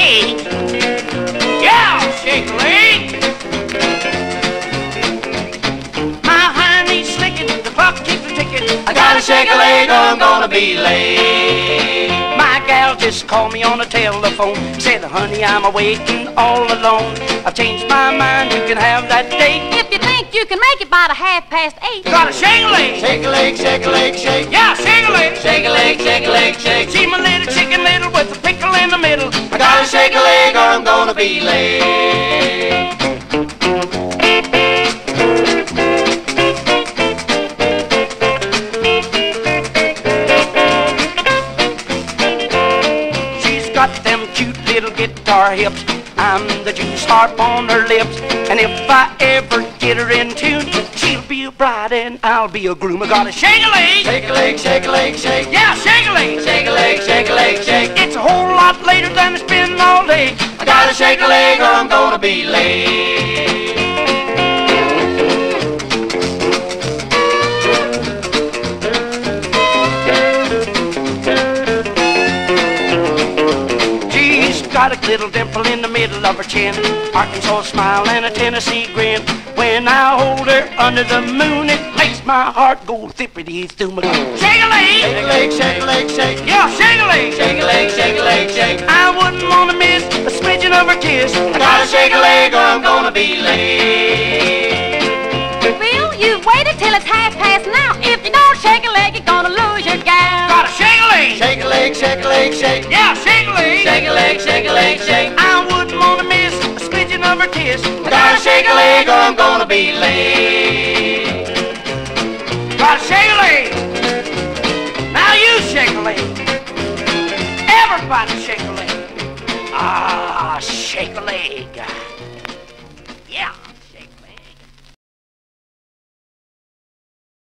leg. Yeah, shake a leg. My hind knee's slicking, the clock keeps a ticking. I gotta shake a leg or I'm gonna be late. My gal just called me on the telephone. Said, honey, I'm awaiting all alone. I've changed my mind, you can have that date. If you think you can make it by the half past eight. Gotta shake a leg. Shake a leg, shake a leg, shake. Yeah, shake a leg. Shake a leg, shake a leg, shake. See my I'm gonna be late. She's got them cute little guitar hips. I'm the juice harp on her lips. And if I ever get her in tune, she'll be a bride and I'll be a groom. I gotta shake a leg. Shake a leg, shake a leg, shake. Yeah, shake a leg. Shake a leg, shake a leg, shake. It's a whole lot later than it's been all day. Gotta shake a leg or I'm gonna be late. She's got a little dimple in the middle of her chin, Arkansas smile and a Tennessee grin. When I hold her under the moon, it makes my heart go thippity through my Shake a leg. Shake a leg, shake a leg, shake. Yeah, shake a leg. Shake a leg, shake a leg, shake. I wouldn't want to miss a smidgen of her kiss. I gotta shake a leg or I'm gonna be late. Bill, you've waited till it's half past now. If you don't shake a leg, you're gonna lose your gown. Gotta shake a leg. Shake a leg, shake a leg, shake. Yeah, shake a leg. Shake a leg, shake a leg, shake. I wouldn't want to miss a smidgen of her kiss. I gotta shake a leg or I'm gonna be late. Gotta shake a leg. Now you shake a leg. Everybody shake a